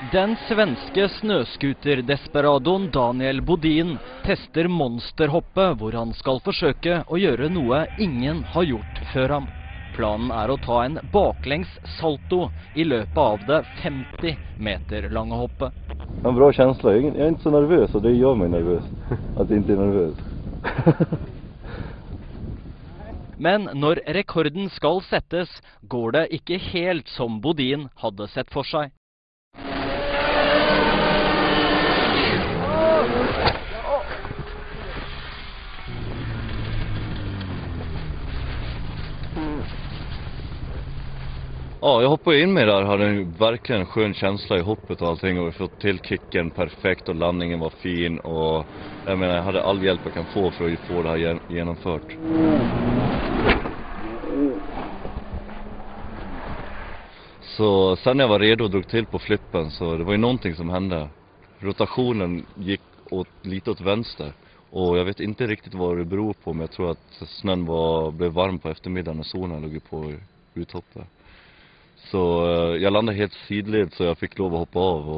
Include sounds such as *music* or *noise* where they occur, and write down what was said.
Den svenske snøscooter-desperadoen Daniel Bodin tester monsterhoppet hvor han skal forsøke å gjøre noe ingen har gjort før ham. Planen er å ta en baklengs salto i løpet av det 50 meter lange hoppet. En bra känsla. Jag är inte så nervös och det gör mig nervös. Att jag inte är nervös. *laughs* Men når rekorden skal settes, går det ikke helt som Bodin hadde sett for seg. Ja, jag hoppade in mig där, hade en, verkligen en skön känsla i hoppet och allting och vi fått till kicken perfekt och landningen var fin och jag menar jag hade all hjälp jag kan få för att få det här genomfört. Så sen när jag var redo och drog till på flippen så det var ju någonting som hände. Rotationen gick åt, lite åt vänster och jag vet inte riktigt vad det beror på men jag tror att snön var, blev varm på eftermiddagen och solen låg ju på uthoppet. Så eh, jag landade helt sidled så jag fick lov att hoppa av och